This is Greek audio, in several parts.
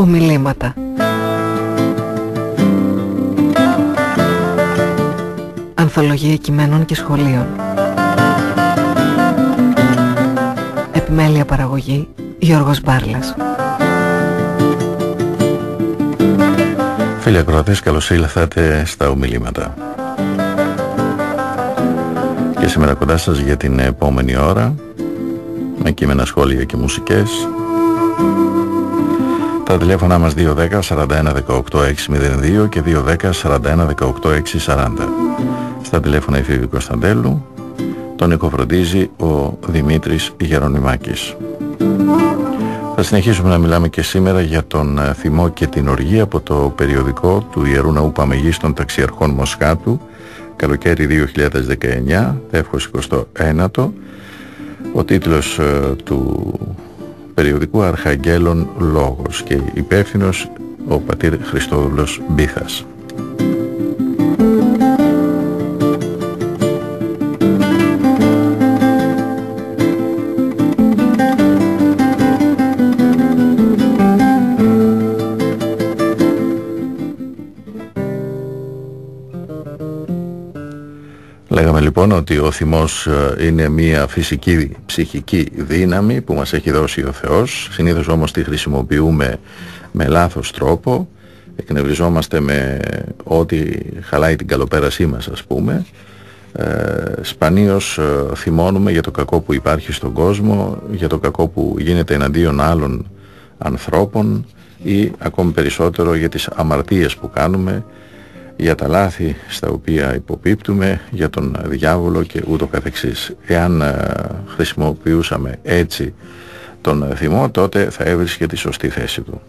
Ομιλήματα. Ανθολογία κειμένων και σχολείων. Επιμέλεια παραγωγή Γιώργος Μπάρλας. Φίλοι ακροατές, καλώς ήλθατε στα ομιλήματα. Και σήμερα κοντά σας για την επόμενη ώρα με κείμενα σχόλια και μουσικές τα τηλέφωνα μας 210 41 18 602 και 210 41 18 640 στα τηλέφωνα η Φίβη Κωνσταντέλου τον οικοφροντίζει ο Δημήτρης Γερονιμάκης θα συνεχίσουμε να μιλάμε και σήμερα για τον ε, θυμό και την οργή από το περιοδικό του Ιερού Ναού Παμεγής των Ταξιαρχών Μοσχάτου καλοκαίρι 2019, τεύχος 21ο. Ο τίτλος ε, του περιοδικού Αρχαγγέλων Λόγος και υπεύθυνος ο πατήρ Χριστόδουλος Μπίθας. Ότι ο θυμός ε, είναι μια φυσική ψυχική δύναμη που μας έχει δώσει ο Θεός. Συνήθως όμως τη χρησιμοποιούμε με λάθος τρόπο. Εκνευριζόμαστε με ό,τι χαλάει την καλοπέρασή μας ας πούμε. Ε, σπανίως ε, θυμώνουμε για το κακό που υπάρχει στον κόσμο για το κακό που γίνεται εναντίον άλλων ανθρώπων ή ακόμη περισσότερο για τις αμαρτίες που κάνουμε για τα λάθη στα οποία υποπίπτουμε, για τον διάβολο και ούτω καθεξής. Εάν ε, χρησιμοποιούσαμε έτσι τον θυμό, τότε θα έβρισκε τη σωστή θέση του.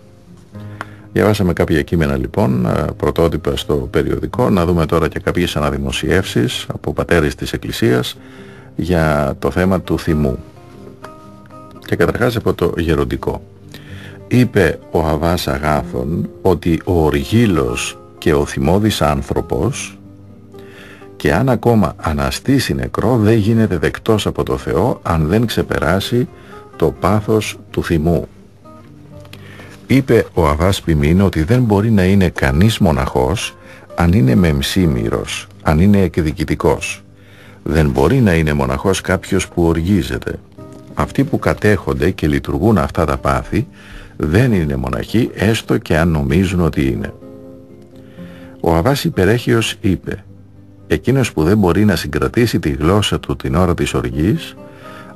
Διαβάσαμε κάποια κείμενα λοιπόν, ε, πρωτότυπα στο περιοδικό, να δούμε τώρα και κάποιες αναδημοσιεύσεις από πατέρες της Εκκλησίας για το θέμα του θυμού. Και καταρχάς από το γεροντικό. Είπε ο Αβάς Αγάθων ότι ο οργύλος και ο θυμώδης άνθρωπος και αν ακόμα αναστήσει νεκρό δεν γίνεται δεκτός από το Θεό αν δεν ξεπεράσει το πάθος του θυμού. Είπε ο Αβάς Πιμήν ότι δεν μπορεί να είναι κανείς μοναχός αν είναι μεμσίμυρος, αν είναι εκδικητικός. Δεν μπορεί να είναι μοναχός κάποιος που οργίζεται. Αυτοί που κατέχονται και λειτουργούν αυτά τα πάθη δεν είναι μοναχοί έστω και αν νομίζουν ότι είναι. Ο Αβάς Υπερέχιος είπε «Εκείνος που δεν μπορεί να συγκρατήσει τη γλώσσα του την ώρα της οργής,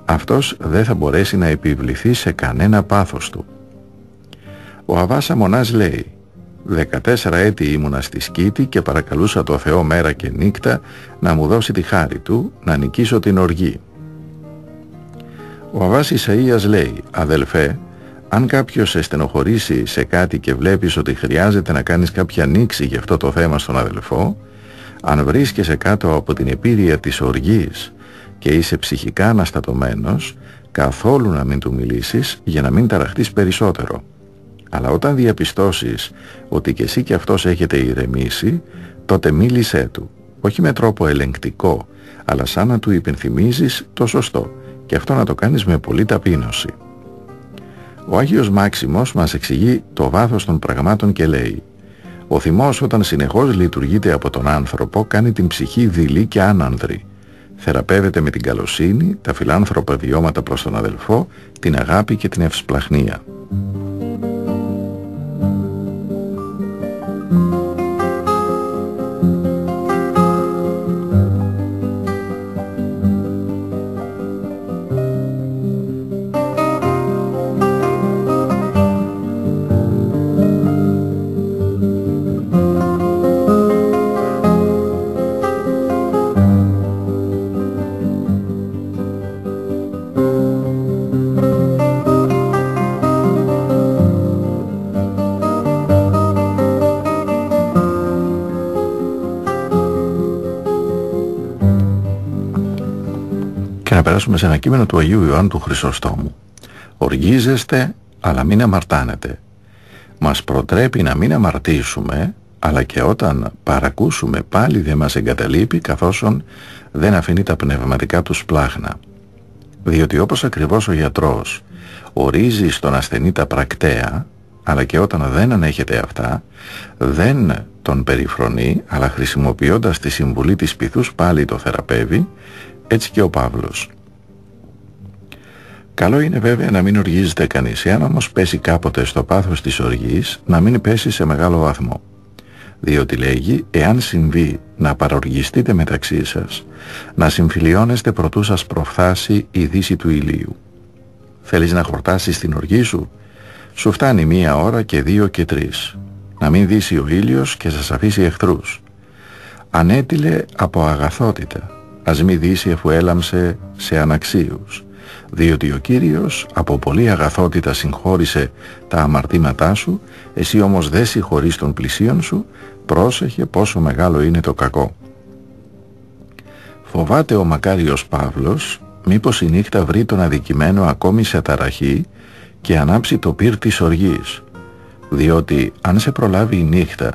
αυτός δεν θα μπορέσει να επιβληθεί σε κανένα πάθος του». Ο Αβάς Αμονάς λέει «14 έτη ήμουνα στη Σκήτη και παρακαλούσα το Θεό μέρα και νύχτα να μου δώσει τη χάρη του να νικήσω την οργή». Ο Αβάς Ισαΐας λέει «Αδελφέ, αν κάποιος σε στενοχωρήσει σε κάτι και βλέπεις ότι χρειάζεται να κάνεις κάποια νήξη για αυτό το θέμα στον αδελφό, αν βρίσκεσαι κάτω από την επίρρεια της οργής και είσαι ψυχικά αναστατωμένος, καθόλου να μην του μιλήσεις για να μην ταραχτείς περισσότερο. Αλλά όταν διαπιστώσεις ότι και εσύ και αυτός έχετε ηρεμήσει, τότε μίλησέ του, όχι με τρόπο ελεγκτικό, αλλά σαν να του υπενθυμίζεις το σωστό και αυτό να το κάνεις με πολύ ταπείνωση. Ο Άγιος Μάξιμος μας εξηγεί το βάθος των πραγμάτων και λέει «Ο θυμός όταν συνεχώς λειτουργείται από τον άνθρωπο κάνει την ψυχή δειλή και άνανδρη. Θεραπεύεται με την καλοσύνη, τα φιλάνθρωπα βιώματα προς τον αδελφό, την αγάπη και την ευσπλαχνία». Περάσουμε σε ένα κείμενο του Αγίου Ιωάννου του Χρυσοστόμου. Οργίζεστε, αλλά μην αμαρτάνετε. Μας προτρέπει να μην αμαρτήσουμε, αλλά και όταν παρακούσουμε πάλι δεν μας εγκαταλείπει, καθώς δεν αφήνει τα πνευματικά του σπλάχνα. Διότι όπως ακριβώς ο γιατρός ορίζει στον ασθενή τα πρακτέα, αλλά και όταν δεν ανέχεται αυτά, δεν τον περιφρονεί, αλλά χρησιμοποιώντας τη συμβουλή της πυθούς πάλι το θεραπεύει, έτσι και ο Παύλος. Καλό είναι βέβαια να μην οργίζεται κανείς, εάν όμως πέσει κάποτε στο πάθος της οργής, να μην πέσει σε μεγάλο βαθμό. Διότι λέγει, εάν συμβεί να παροργιστείτε μεταξύ σας, να συμφιλιώνεστε προτού σας προφθάσει η δύση του ηλίου. Θέλεις να χορτάσεις την οργή σου, σου φτάνει μία ώρα και δύο και τρεις. Να μην δύσει ο ήλιος και σας αφήσει εχθρούς. Ανέτειλε από αγαθότητα, ας μη δύσει αφού έλαμψε σε αναξίους διότι ο Κύριος από πολλή αγαθότητα συγχώρησε τα αμαρτήματά σου, εσύ όμως δεν συγχωρείς τον πλησίον σου, πρόσεχε πόσο μεγάλο είναι το κακό. Φοβάται ο μακάριος Παύλος, μήπως η νύχτα βρει τον αδικημένο ακόμη σε ταραχή και ανάψει το πυρ της οργής, διότι αν σε προλάβει η νύχτα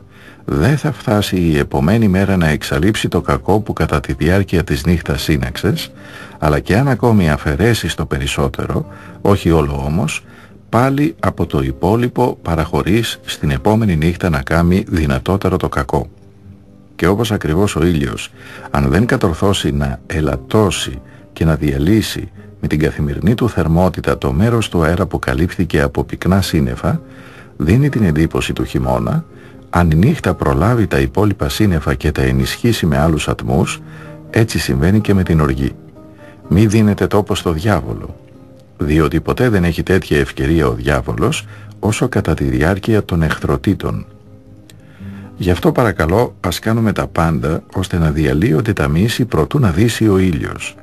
δεν θα φτάσει η επομένη μέρα να εξαλείψει το κακό που κατά τη διάρκεια της νύχτας σύναξες, αλλά και αν ακόμη αφαιρέσεις το περισσότερο, όχι όλο όμως, πάλι από το υπόλοιπο παραχωρείς στην επόμενη νύχτα να κάνει δυνατότερο το κακό. Και όπως ακριβώς ο ήλιος, αν δεν κατορθώσει να ελαττώσει και να διαλύσει με την καθημερινή του θερμότητα το μέρος του αέρα που καλύφθηκε από πυκνά σύννεφα, δίνει την εντύπωση του χειμώνα, αν η νύχτα προλάβει τα υπόλοιπα σύννεφα και τα ενισχύσει με άλλους ατμούς, έτσι συμβαίνει και με την οργή. Μη δίνετε τόπο στο διάβολο, διότι ποτέ δεν έχει τέτοια ευκαιρία ο διάβολος όσο κατά τη διάρκεια των εχθροτήτων. Γι' αυτό παρακαλώ ας κάνουμε τα πάντα ώστε να διαλύονται τα μίση προτού να δύσει ο ήλιος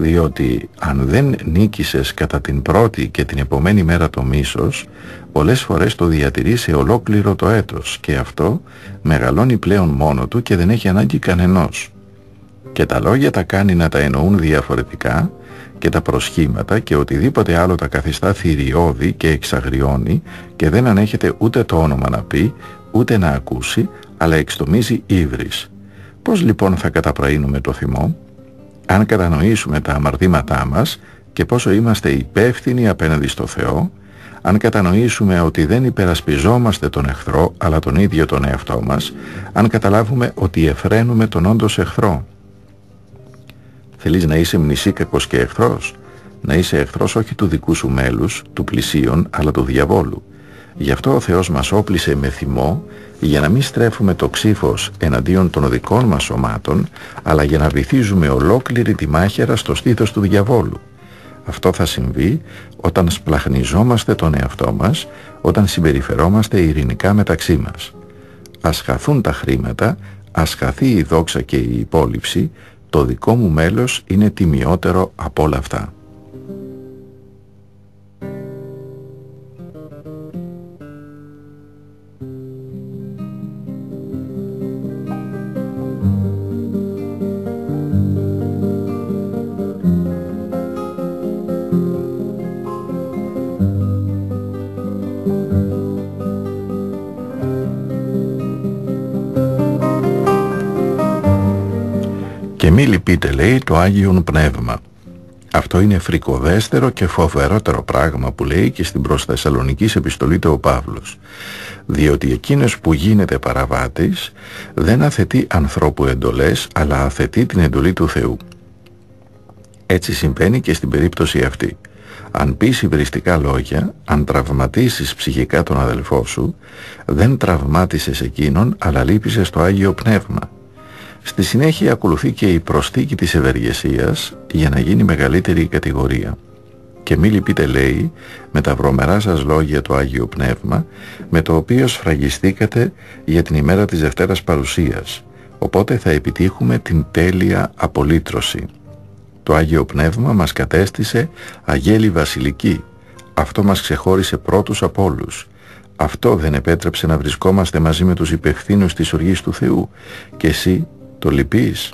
διότι αν δεν νίκησες κατά την πρώτη και την επομένη μέρα το μίσος, πολλές φορές το διατηρεί σε ολόκληρο το έτος και αυτό μεγαλώνει πλέον μόνο του και δεν έχει ανάγκη κανενός. Και τα λόγια τα κάνει να τα εννοούν διαφορετικά και τα προσχήματα και οτιδήποτε άλλο τα καθιστά θηριώδη και εξαγριώνει και δεν ανέχεται ούτε το όνομα να πει, ούτε να ακούσει, αλλά εξτομίζει ύβρις. Πώς λοιπόν θα καταπραίνουμε το θυμό; Αν κατανοήσουμε τα αμαρτήματά μας και πόσο είμαστε υπεύθυνοι απέναντι στο Θεό, αν κατανοήσουμε ότι δεν υπερασπιζόμαστε τον εχθρό αλλά τον ίδιο τον εαυτό μας, αν καταλάβουμε ότι εφραίνουμε τον όντως εχθρό. Θέλεις να είσαι μνησίκακος και εχθρός, να είσαι εχθρός όχι του δικού σου μέλους, του πλησίον, αλλά του διαβόλου. Γι' αυτό ο Θεός μας όπλησε με θυμό για να μην στρέφουμε το ξύφος εναντίον των δικών μας σωμάτων, αλλά για να βυθίζουμε ολόκληρη τη μάχαιρα στο στήθος του διαβόλου. Αυτό θα συμβεί όταν σπλαχνιζόμαστε τον εαυτό μας, όταν συμπεριφερόμαστε ειρηνικά μεταξύ μας. Ας χαθούν τα χρήματα, ας χαθεί η δόξα και η υπόλοιψη, το δικό μου μέλος είναι τιμιότερο από όλα αυτά. Μη λυπείτε λέει το Άγιον Πνεύμα. Αυτό είναι φρικοδέστερο και φοβερότερο πράγμα που λέει και στην προς Θεσσαλονικής επιστολή του ο Παύλος. Διότι εκείνος που γίνεται παραβάτης δεν αθετεί ανθρώπου εντολές αλλά αθετεί την εντολή του Θεού. Έτσι συμβαίνει και στην περίπτωση αυτή. Αν πεις υβριστικά λόγια, αν τραυματίσεις ψυχικά τον αδελφό σου, δεν τραυμάτισες εκείνον αλλά λείπησες το Άγιο Πνεύμα Στη συνέχεια ακολουθεί και η προσθήκη της ευεργεσίας για να γίνει μεγαλύτερη η κατηγορία. Και μη λυπείτε λέει με τα βρωμερά σας λόγια του Άγιου Πνεύμα με το οποίο σφραγιστήκατε για την ημέρα της Δευτέρας Παρουσίας. Οπότε θα επιτύχουμε την τέλεια απολύτρωση. Το Άγιο Πνεύμα μας κατέστησε αγέλη βασιλική. Αυτό μας ξεχώρισε πρώτους από όλους. Αυτό δεν επέτρεψε να βρισκόμαστε μαζί με τους υπευθύνους της οργής του Θεού. Και εσύ το λυπείς;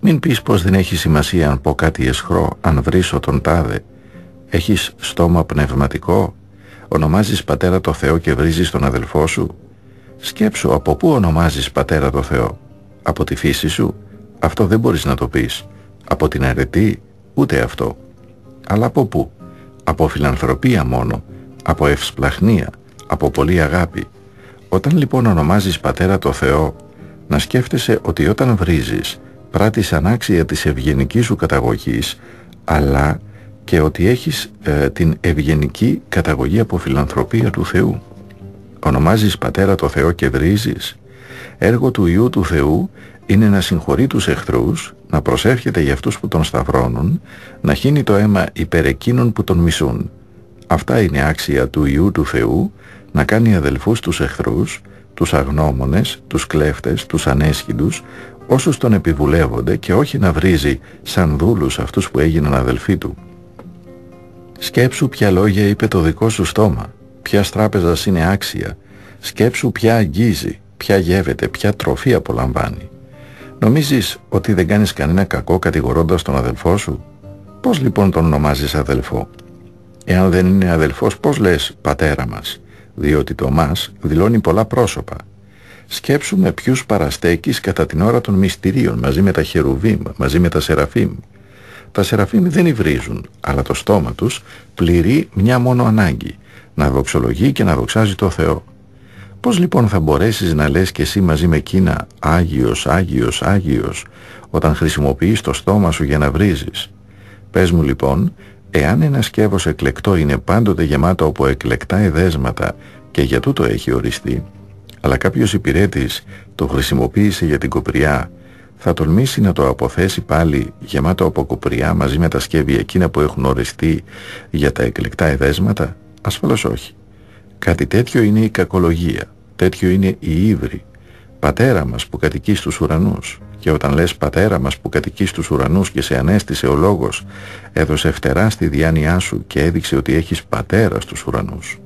Μην πεις πως δεν έχει σημασία αν πω κάτι εσχρό, αν βρίσω τον τάδε. Έχεις στόμα πνευματικό; Ονομάζεις πατέρα το Θεό και βρίζεις τον αδελφό σου; Σκέψου από πού ονομάζεις πατέρα το Θεό. Από τη φύση σου; Αυτό δεν μπορείς να το πεις. Από την αρετή; Ούτε αυτό. Αλλά από πού; Από φιλανθρωπία μόνο. από ευσπλαχνία, από πολλή αγάπη. Όταν λοιπόν ονομάζεις πατέρα το Θεό, να σκέφτεσαι ότι όταν βρίζεις, πράττεις ανάξια της ευγενικής σου καταγωγής, αλλά και ότι έχεις ε, την ευγενική καταγωγή από φιλανθρωπία του Θεού. Ονομάζεις πατέρα το Θεό και βρίζεις. Έργο του Υιού του Θεού είναι να συγχωρεί τους εχθρούς, να προσεύχεται για αυτούς που τον σταυρώνουν, να χύνει το αίμα υπέρ εκείνων που τον μισούν. Αυτά είναι άξια του Υιού του Θεού, να κάνει αδελφούς τους εχθρούς, τους αγνώμονες, τους κλέφτες, τους ανέσχυντους, όσους τον επιβουλεύονται και όχι να βρίζει σαν δούλους αυτούς που έγιναν αδελφοί του. Σκέψου ποια λόγια είπε το δικό σου στόμα, ποια τράπεζα είναι άξια, σκέψου ποια αγγίζει, ποια γεύεται, ποια τροφή απολαμβάνει. Νομίζεις ότι δεν κάνεις κανένα κακό κατηγορώντας τον αδελφό σου; Πώς λοιπόν τον ονομάζεις αδελφό; Εάν δεν είναι αδελφός πώς λες πατέρα μας. Διότι το μας δηλώνει πολλά πρόσωπα. Σκέψου με ποιους παραστέκεις κατά την ώρα των μυστηρίων μαζί με τα χερουβίμ, μαζί με τα σεραφίμ. Τα σεραφίμ δεν υβρίζουν, αλλά το στόμα τους πληρεί μια μόνο ανάγκη, να δοξολογεί και να δοξάζει το Θεό. Πώς λοιπόν θα μπορέσεις να λες και εσύ μαζί με εκείνα Άγιος, Άγιος, Άγιος όταν χρησιμοποιείς το στόμα σου για να βρίζεις; Πες μου λοιπόν, εάν ένα σκεύος εκλεκτό είναι πάντοτε γεμάτο από εκλεκτά εδέσματα και για τούτο έχει οριστεί, αλλά κάποιος υπηρέτης το χρησιμοποίησε για την κοπριά, θα τολμήσει να το αποθέσει πάλι γεμάτο από κοπριά μαζί με τα σκεύη εκείνα που έχουν οριστεί για τα εκλεκτά εδέσματα; Ασφαλώς όχι. Κάτι τέτοιο είναι η κακολογία, τέτοιο είναι η ύβρη. Πατέρα μας που κατοικεί στους ουρανούς. Και όταν λες πατέρα μας που κατοικεί στους ουρανούς και σε ανέστησε ο λόγος, έδωσε φτερά στη διάνοιά σου και έδειξε ότι έχεις πατέρα στους ουρανούς.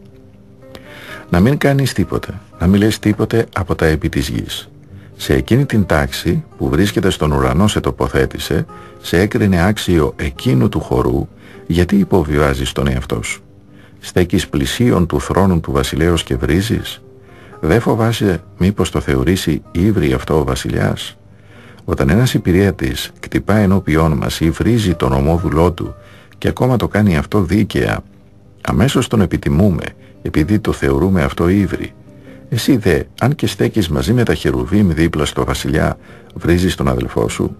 Να μην κάνεις τίποτε, να μην λες τίποτε από τα επί της γης. Σε εκείνη την τάξη που βρίσκεται στον ουρανό σε τοποθέτησε, σε έκρινε άξιο εκείνου του χορού, γιατί υποβιβάζεις τον εαυτό σου στέκεις πλησίον του θρόνου του βασιλέως και βρίζεις; Δεν φοβάσαι μήπως το θεωρήσει ύβρι αυτό ο βασιλιάς; Όταν ένας υπηρέτης κτυπά ενώπιόν μας ή βρίζει τον ομόδουλό του και ακόμα το κάνει αυτό δίκαια, αμέσως τον επιτιμούμε επειδή το θεωρούμε αυτό ύβρι. Εσύ δε, αν και στέκεις μαζί με τα χερουβίμ δίπλα στο βασιλιά, βρίζεις τον αδελφό σου;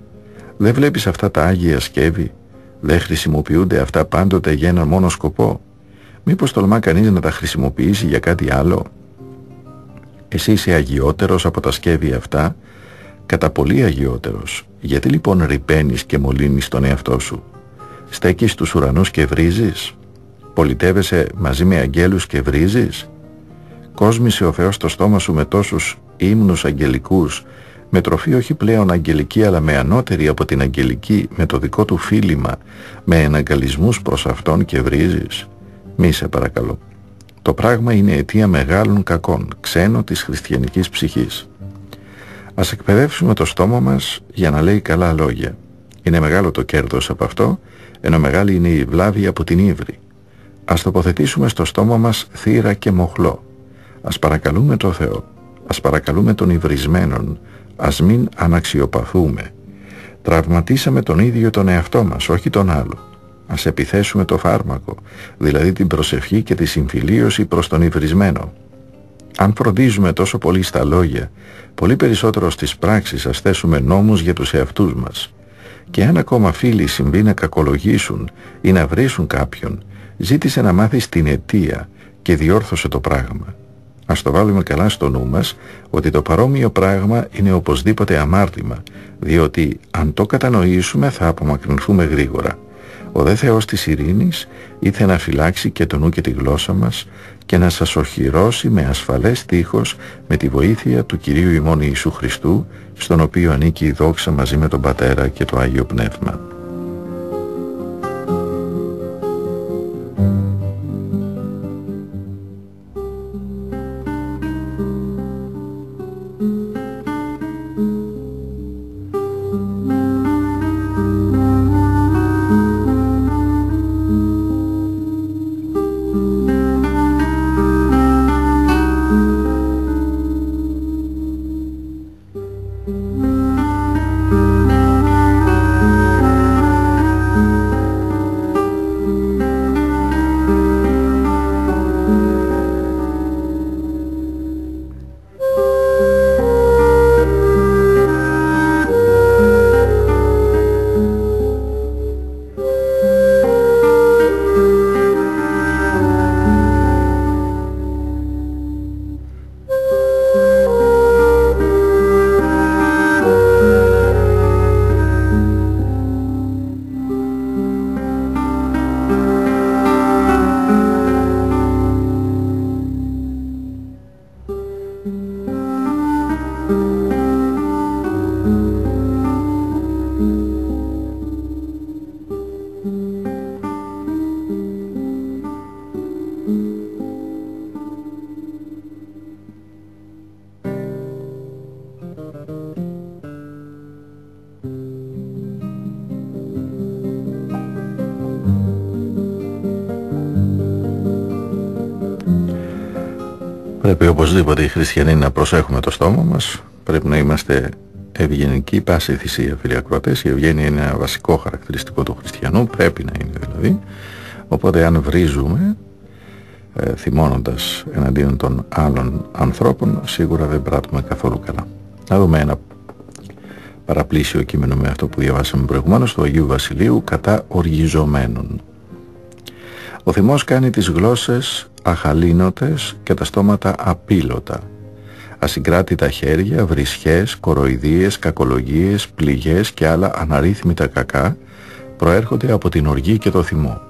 Δεν βλέπεις αυτά τα άγια σκεύη; Δεν χρησιμοποιούνται αυτά πάντοτε για έναν μόνο σκοπό; Μήπως τολμά κανείς να τα χρησιμοποιήσει για κάτι άλλο; Εσύ είσαι αγιότερος από τα σκεύη αυτά, κατά πολύ αγιότερος. Γιατί λοιπόν ρηπαίνεις και μολύνεις τον εαυτό σου; Στέκεις τους ουρανούς και βρίζεις; Πολιτεύεσαι μαζί με αγγέλους και βρίζεις; Κόσμησε ο Θεός το στόμα σου με τόσους ύμνους αγγελικούς, με τροφή όχι πλέον αγγελική αλλά με ανώτερη από την αγγελική, με το δικό του φίλημα, με εναγκαλισμούς προς Αυτόν και βρίζεις; Μη σε παρακαλώ. Το πράγμα είναι αιτία μεγάλων κακών, ξένο της χριστιανικής ψυχής. Ας εκπαιδεύσουμε το στόμα μας για να λέει καλά λόγια. Είναι μεγάλο το κέρδος από αυτό, ενώ μεγάλη είναι η βλάβη από την ύβρη. Ας τοποθετήσουμε στο στόμα μας θύρα και μοχλό. Ας παρακαλούμε το Θεό. Ας παρακαλούμε τον υβρισμένον. Ας μην αναξιοπαθούμε. Τραυματίσαμε τον ίδιο τον εαυτό μας, όχι τον άλλο. Ας επιθέσουμε το φάρμακο, δηλαδή την προσευχή και τη συμφιλίωση προς τον υβρισμένο. Αν φροντίζουμε τόσο πολύ στα λόγια, πολύ περισσότερο στις πράξεις ας θέσουμε νόμους για τους εαυτούς μας. Και αν ακόμα φίλοι συμβεί να κακολογήσουν ή να βρίσουν κάποιον, ζήτησε να μάθεις την αιτία και διόρθωσε το πράγμα. Ας το βάλουμε καλά στο νου μας ότι το παρόμοιο πράγμα είναι οπωσδήποτε αμάρτημα, διότι αν το κατανοήσουμε θα απομακρυνθούμε γρήγορα. Ο δε Θεός της ειρήνης ήθελε να φυλάξει και το νου και τη γλώσσα μας και να σας οχυρώσει με ασφαλές τείχος με τη βοήθεια του Κυρίου ημών Ιησού Χριστού στον οποίο ανήκει η δόξα μαζί με τον Πατέρα και το Άγιο Πνεύμα. Πρέπει οπωσδήποτε οι χριστιανοί να προσέχουμε το στόμα μας. Πρέπει να είμαστε ευγενικοί πάση θυσία φίλοι ακροατές. Η ευγένεια είναι ένα βασικό χαρακτηριστικό του χριστιανού. Πρέπει να είναι δηλαδή. Οπότε αν βρίζουμε ε, θυμώνοντας εναντίον των άλλων ανθρώπων σίγουρα δεν πράττουμε καθόλου καλά. Να δούμε ένα παραπλήσιο κείμενο με αυτό που διαβάσαμε προηγουμένως του Αγίου Βασιλείου κατά οργιζομένων. Ο θυμός κάνει τις γλώσσες αχαλήνοτες και τα στόματα απίλωτα. Ασυγκράτητα χέρια, βρισχές, κοροϊδίες, κακολογίες, πληγές και άλλα αναρρύθμιτα κακά προέρχονται από την οργή και το θυμό.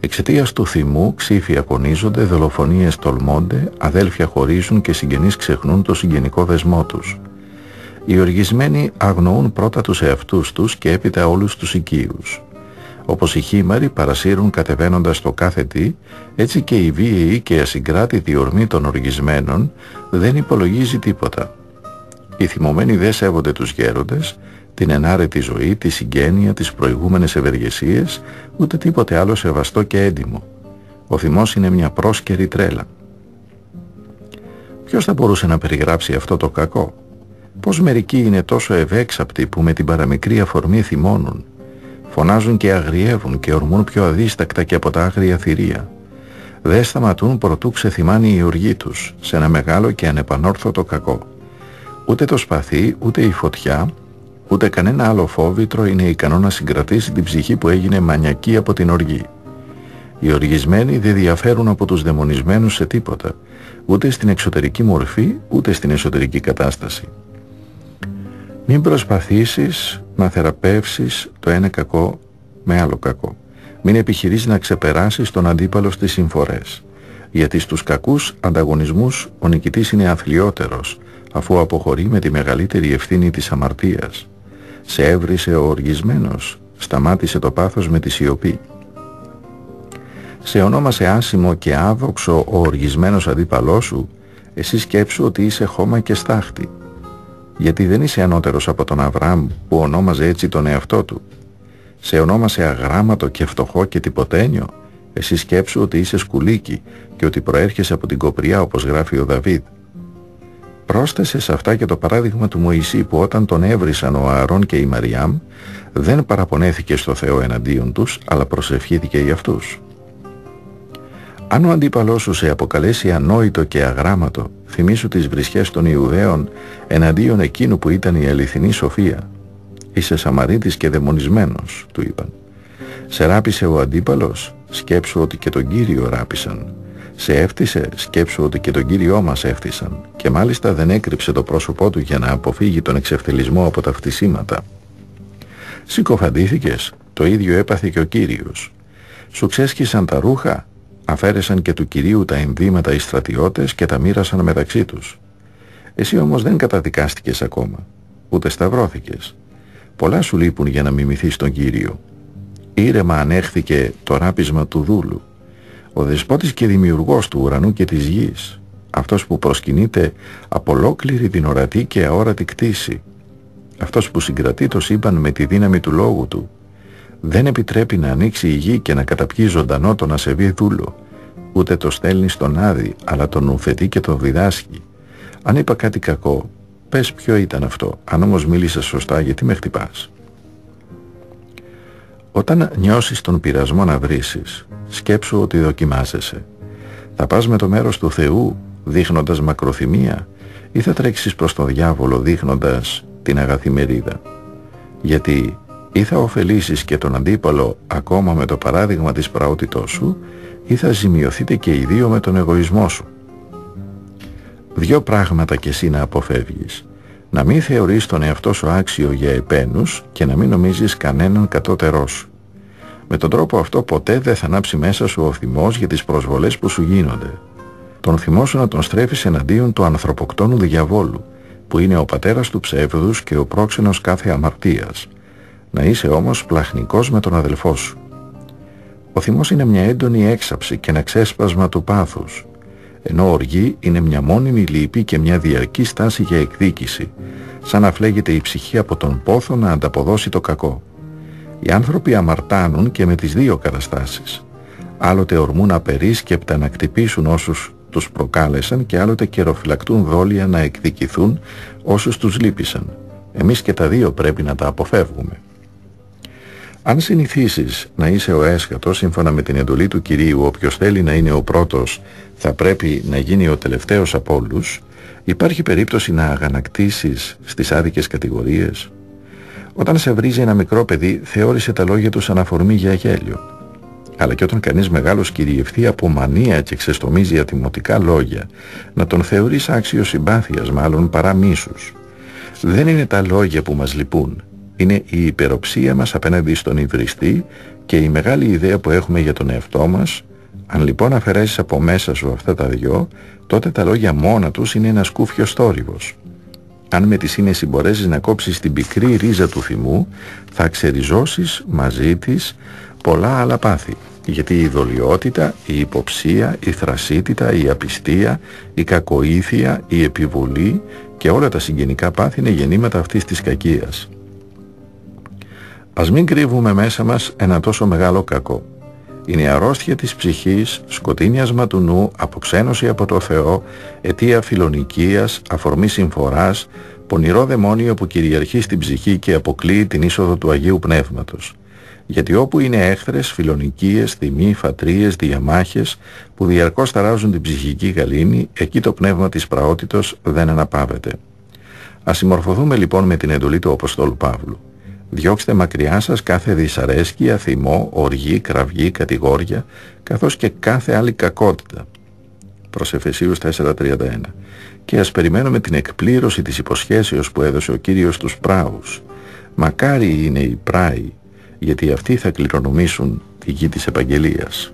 Εξαιτίας του θυμού ξύφοι απονίζονται, δολοφονίες τολμώνται, αδέλφια χωρίζουν και συγγενείς ξεχνούν το συγγενικό δεσμό τους. Οι οργισμένοι αγνοούν πρώτα τους εαυτούς τους και έπειτα όλους τους οικείους. Όπως οι χήμαροι παρασύρουν κατεβαίνοντας το κάθε τι, έτσι και η βίαιη και ασυγκράτητη ορμή των οργισμένων δεν υπολογίζει τίποτα. Οι θυμωμένοι δεν σέβονται τους γέροντες, την ενάρετη ζωή, τη συγγένεια, τις προηγούμενες ευεργεσίες, ούτε τίποτε άλλο σεβαστό και έντιμο. Ο θυμός είναι μια πρόσκαιρη τρέλα. Ποιος θα μπορούσε να περιγράψει αυτό το κακό; Πώς μερικοί είναι τόσο ευέξαπτοι που με την παραμικρή αφορμή θυμώνουν, Φωνάζουν και αγριεύουν και ορμούν πιο αδίστακτα και από τα άγρια θηρία. Δεν σταματούν προτού ξεθυμάνει η οργή τους σε ένα μεγάλο και ανεπανόρθωτο κακό. Ούτε το σπαθί, ούτε η φωτιά, ούτε κανένα άλλο φόβητρο είναι ικανό να συγκρατήσει την ψυχή που έγινε μανιακή από την οργή. Οι οργισμένοι δεν διαφέρουν από τους δαιμονισμένους σε τίποτα, ούτε στην εξωτερική μορφή, ούτε στην εσωτερική κατάσταση. Μην προσπαθήσεις να θεραπεύσεις το ένα κακό με άλλο κακό. Μην επιχειρείς να ξεπεράσεις τον αντίπαλο στις συμφορές. Γιατί στους κακούς ανταγωνισμούς ο νικητής είναι αθλιότερος, αφού αποχωρεί με τη μεγαλύτερη ευθύνη της αμαρτίας. Σε έβρισε ο οργισμένος, σταμάτησε το πάθος με τη σιωπή. Σε ονόμασε άσημο και άδοξο ο οργισμένος αντίπαλός σου, εσύ σκέψου ότι είσαι χώμα και στάχτη γιατί δεν είσαι ανώτερος από τον Αβραάμ που ονόμαζε έτσι τον εαυτό του. Σε ονόμασε αγράμματο και φτωχό και τυποτένιο. Εσύ σκέψου ότι είσαι σκουλίκι και ότι προέρχεσαι από την κοπριά όπως γράφει ο Δαβίδ. Πρόσθεσες σε αυτά και το παράδειγμα του Μωυσή που όταν τον έβρισαν ο Ααρών και η Μαριάμ δεν παραπονέθηκε στο Θεό εναντίον τους αλλά προσευχήθηκε για αυτούς. Αν ο αντίπαλός σου σε αποκαλέσει ανόητο και αγράμματο, θυμήσου τις βρισχές των Ιουδαίων εναντίον εκείνου που ήταν η αληθινή σοφία. Είσαι Σαμαρίτης και δαιμονισμένος, του είπαν. Σε ράπησε ο αντίπαλος, σκέψου ότι και τον Κύριο ράπησαν. Σε έφτισε, σκέψου ότι και τον Κύριό μας έφτισαν. Και μάλιστα δεν έκρυψε το πρόσωπό του για να αποφύγει τον εξευτελισμό από τα φτισήματα. Συκοφαντήθηκες, το ίδιο έπαθε και ο Κύριος. Σου ξέσχισαν τα ρούχα, Αφαίρεσαν και του Κυρίου τα ενδύματα οι στρατιώτες και τα μοίρασαν μεταξύ τους. Εσύ όμως δεν καταδικάστηκες ακόμα, ούτε σταυρώθηκες. Πολλά σου λείπουν για να μιμηθείς τον Κύριο. Ήρεμα ανέχθηκε το ράπισμα του δούλου. Ο δεσπότης και δημιουργός του ουρανού και της γης. Αυτός που προσκυνείται από ολόκληρη την ορατή και αόρατη κτήση. Αυτός που συγκρατεί το σύμπαν με τη δύναμη του λόγου του δεν επιτρέπει να ανοίξει η γη και να καταπιεί ζωντανό τον ασεβή δούλο. Ούτε το στέλνει στον άδει, αλλά τον ουθετεί και τον διδάσκει. Αν είπα κάτι κακό, πες ποιο ήταν αυτό. Αν όμως μίλησα σωστά, γιατί με χτυπάς; Όταν νιώσεις τον πειρασμό να βρίσεις, σκέψου ότι δοκιμάζεσαι. Θα πας με το μέρος του Θεού, δείχνοντας μακροθυμία, ή θα τρέξεις προς τον διάβολο δείχνοντας την αγαθή μερίδα. Γιατί ή θα ωφελήσεις και τον αντίπαλο ακόμα με το παράδειγμα της πραότητός σου ή θα ζημιωθείτε και οι δύο με τον εγωισμό σου. Δυο πράγματα κι εσύ να αποφεύγεις. Να μην θεωρείς τον εαυτό σου άξιο για επένους και να μην νομίζεις κανέναν κατώτερό σου. Με τον τρόπο αυτό ποτέ δεν θα ανάψει μέσα σου ο θυμός για τις προσβολές που σου γίνονται. Τον θυμό σου να τον στρέφεις εναντίον του ανθρωποκτόνου διαβόλου, που είναι ο πατέρας του ψεύδους και ο πρόξενος κάθε αμαρτίας να είσαι όμως πλαχνικός με τον αδελφό σου. Ο θυμός είναι μια έντονη έξαψη και ένα ξέσπασμα του πάθους, ενώ οργή είναι μια μόνιμη λύπη και μια διαρκή στάση για εκδίκηση, σαν να φλέγεται η ψυχή από τον πόθο να ανταποδώσει το κακό. Οι άνθρωποι αμαρτάνουν και με τις δύο καταστάσεις. Άλλοτε ορμούν απερίσκεπτα να κτυπήσουν όσους τους προκάλεσαν και άλλοτε καιροφυλακτούν δόλια να εκδικηθούν όσους τους λύπησαν. Εμείς και τα δύο πρέπει να τα αποφεύγουμε. Αν συνηθίσεις να είσαι ο έσχατος σύμφωνα με την εντολή του Κυρίου όποιος θέλει να είναι ο πρώτος θα πρέπει να γίνει ο τελευταίος από όλους υπάρχει περίπτωση να αγανακτήσεις στις άδικες κατηγορίες; Όταν σε βρίζει ένα μικρό παιδί θεώρησε τα λόγια του σαν αφορμή για γέλιο. Αλλά και όταν κανείς μεγάλος κυριευθεί από μανία και ξεστομίζει ατιμωτικά λόγια να τον θεωρείς άξιος συμπάθειας μάλλον παρά μίσους δεν είναι τα λόγια που μας λυπούν είναι η υπεροψία μας απέναντι στον ιδρυστή και η μεγάλη ιδέα που έχουμε για τον εαυτό μας αν λοιπόν αφαιρέσεις από μέσα σου αυτά τα δυο τότε τα λόγια μόνα τους είναι ένας κούφιος θόρυβος αν με τη σύνεση μπορέσεις να κόψεις την πικρή ρίζα του θυμού θα ξεριζώσεις μαζί της πολλά άλλα πάθη γιατί η δολιότητα, η υποψία, η θρασίτητα, η απιστία, η κακοήθεια, η επιβολή και όλα τα συγγενικά πάθη είναι γεννήματα αυτής της κακίας. Ας μην κρύβουμε μέσα μας ένα τόσο μεγάλο κακό. Είναι η αρρώστια της ψυχής, σκοτίνιασμα του νου, αποξένωση από το Θεό, αιτία φιλονικίας, αφορμή συμφοράς, πονηρό δαιμόνιο που κυριαρχεί στην ψυχή και αποκλείει την είσοδο του Αγίου Πνεύματος. Γιατί όπου είναι έχθρες, φιλονικίες, θυμοί, φατρίες, διαμάχες που διαρκώς ταράζουν την ψυχική γαλήνη, εκεί το πνεύμα της πραότητος δεν αναπαύεται. Ας συμμορφωθούμε λοιπόν με την εντολή του Αποστόλου Παύλου. Διώξτε μακριά σας κάθε δυσαρέσκεια, θυμό, οργή, κραυγή, κατηγόρια, καθώς και κάθε άλλη κακότητα. Προς Εφεσίους 4.31 Και ας περιμένουμε την εκπλήρωση της υποσχέσεως που έδωσε ο Κύριος στους πράους. Μακάρι είναι οι πράοι, γιατί αυτοί θα κληρονομήσουν τη γη της επαγγελίας.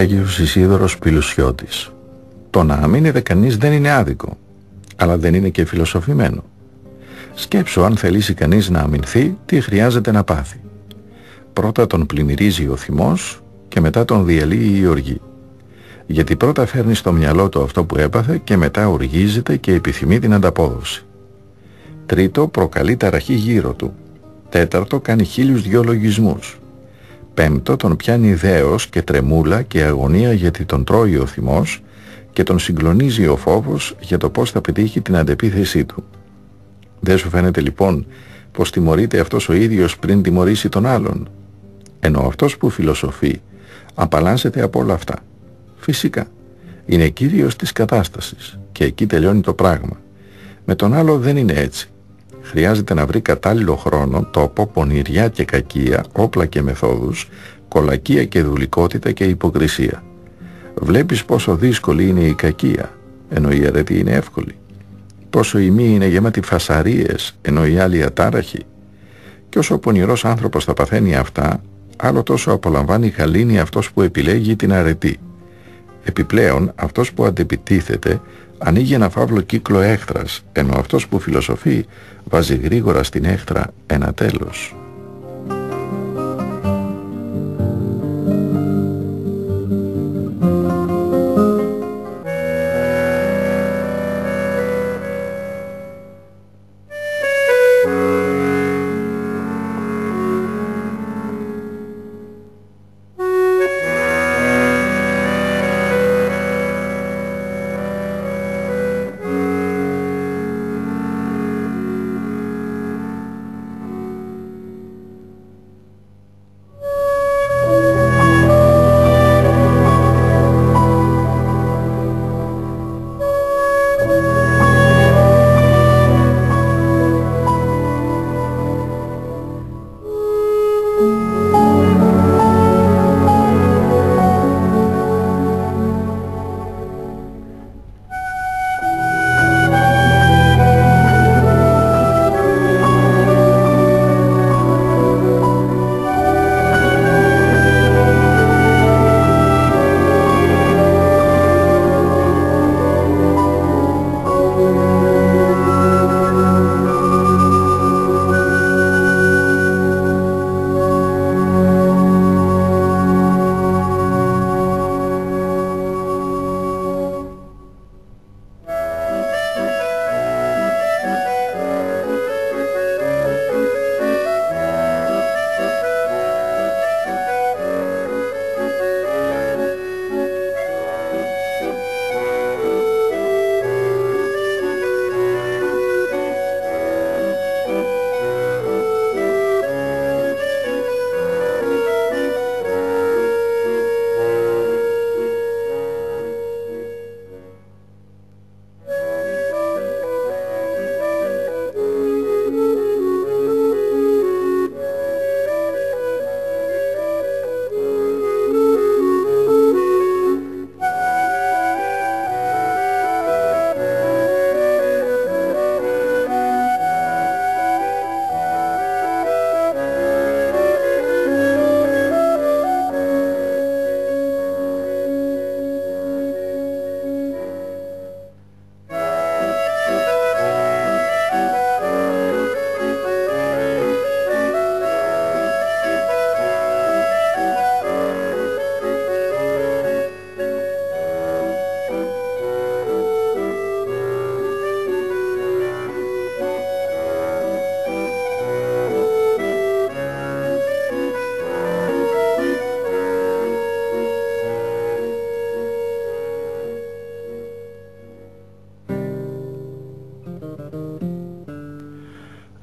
Άγιος Ισίδωρος Πιλουσιώτης. Το να αμήνεται κανείς δεν είναι άδικο, αλλά δεν είναι και φιλοσοφημένο. Σκέψου αν θελήσει κανείς να αμυνθεί, τι χρειάζεται να πάθει. Πρώτα τον πλημμυρίζει ο θυμός και μετά τον διαλύει η οργή. Γιατί πρώτα φέρνει στο μυαλό του αυτό που έπαθε και μετά οργίζεται και επιθυμεί την ανταπόδοση. Τρίτο, προκαλεί ταραχή γύρω του. Τέταρτο, κάνει χίλιους δυο λογισμούς. Πέμπτο τον πιάνει δέος και τρεμούλα και αγωνία γιατί τον τρώει ο θυμός και τον συγκλονίζει ο φόβος για το πώς θα πετύχει την αντεπίθεσή του. Δεν σου φαίνεται λοιπόν πως τιμωρείται αυτός ο ίδιος πριν τιμωρήσει τον άλλον; Ενώ αυτός που φιλοσοφεί απαλλάσσεται από όλα αυτά. Φυσικά. Είναι κύριος της κατάστασης και εκεί τελειώνει το πράγμα. Με τον άλλο δεν είναι έτσι χρειάζεται να βρει κατάλληλο χρόνο, τόπο, πονηριά και κακία, όπλα και μεθόδους, κολακία και δουλικότητα και υποκρισία. Βλέπεις πόσο δύσκολη είναι η κακία, ενώ η αρετή είναι εύκολη. Πόσο η μη είναι γεμάτη φασαρίες, ενώ η άλλη ατάραχη. Και όσο ο πονηρός άνθρωπος θα παθαίνει αυτά, άλλο τόσο απολαμβάνει γαλήνη αυτός που επιλέγει την αρετή. Επιπλέον, αυτός που αντεπιτίθεται ανοίγει ένα φαύλο κύκλο έχθρας, ενώ αυτός που φιλοσοφεί βάζει γρήγορα στην έχθρα ένα τέλος.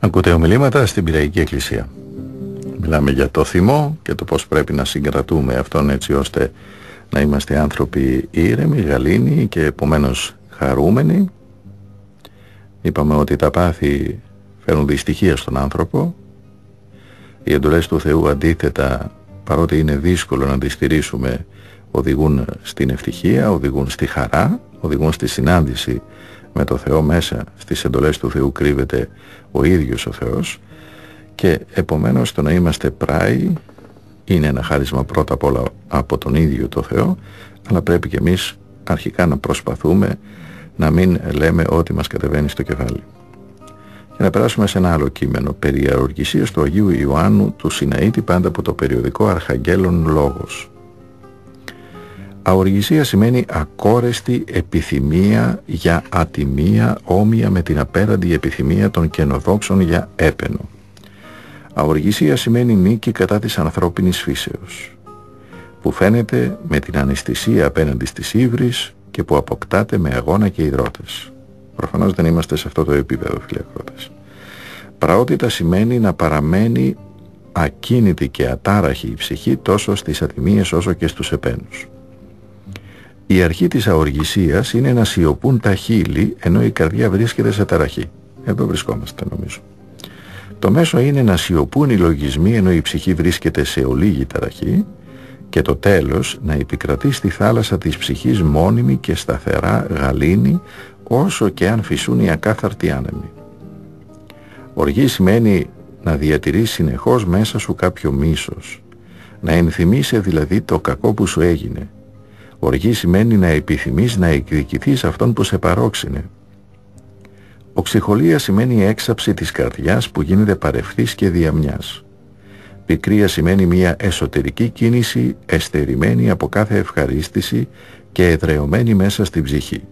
Ακούτε ομιλήματα στην Πυραϊκή Εκκλησία. Μιλάμε για το θυμό και το πώς πρέπει να συγκρατούμε αυτόν έτσι ώστε να είμαστε άνθρωποι ήρεμοι, γαλήνοι και επομένως χαρούμενοι. Είπαμε ότι τα πάθη φέρνουν δυστυχία στον άνθρωπο. Οι εντολές του Θεού αντίθετα παρότι είναι δύσκολο να τις στηρίσουμε οδηγούν στην ευτυχία, οδηγούν στη χαρά, οδηγούν στη συνάντηση με το Θεό μέσα στις εντολές του Θεού κρύβεται ο ίδιος ο Θεός και επομένως το να είμαστε πράοι είναι ένα χάρισμα πρώτα απ' όλα από τον ίδιο το Θεό αλλά πρέπει και εμείς αρχικά να προσπαθούμε να μην λέμε ό,τι μας κατεβαίνει στο κεφάλι. Και να περάσουμε σε ένα άλλο κείμενο περί αοργησίας του Αγίου Ιωάννου του Σιναήτη πάντα από το περιοδικό Αρχαγγέλων Λόγος. Αοργησία σημαίνει ακόρεστη επιθυμία για ατιμία όμοια με την απέραντη επιθυμία των καινοδόξων για έπαινο. Αοργησία σημαίνει νίκη κατά της ανθρώπινης φύσεως, που φαίνεται με την αναισθησία απέναντι στις ύβρις και που αποκτάται με αγώνα και υδρότες. Προφανώς δεν είμαστε σε αυτό το επίπεδο φιλιακρότες. Πραότητα σημαίνει να παραμένει ακίνητη και ατάραχη η ψυχή τόσο στις ατιμίες όσο και στους επένους. Η αρχή της αοργησίας είναι να σιωπούν τα χείλη ενώ η καρδιά βρίσκεται σε ταραχή. Εδώ βρισκόμαστε νομίζω. Το μέσο είναι να σιωπούν οι λογισμοί ενώ η ψυχή βρίσκεται σε ολίγη ταραχή και το τέλος να επικρατεί στη θάλασσα της ψυχής μόνιμη και σταθερά γαλήνη όσο και αν φυσούν οι ακάθαρτοι άνεμοι. Οργή σημαίνει να διατηρείς συνεχώς μέσα σου κάποιο μίσος, να ενθυμίσαι δηλαδή το κακό που σου έγινε Οργή σημαίνει να επιθυμείς να εκδικηθείς αυτόν που σε παρόξυνε. Οξυχολία σημαίνει έξαψη της καρδιάς που γίνεται παρευθής και διαμιάς. Πικρία σημαίνει μια εσωτερική κίνηση εστερημένη από κάθε ευχαρίστηση και εδρεωμένη μέσα στην ψυχή.